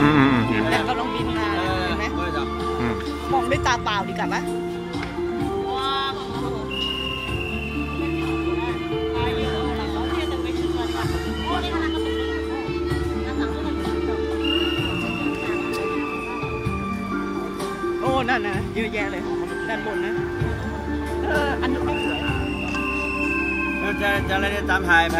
อืมอืมอืมแต่ก็ลองบินมาเห็นไหมอืมมองด้วยตาเปล่าดีกว่าไหมโอ้นั่นนะเยอะแยะเลยด้านบนนะเอออันนี้นก็สวยจะจะอะไรเนี่ยตามถ่ายไป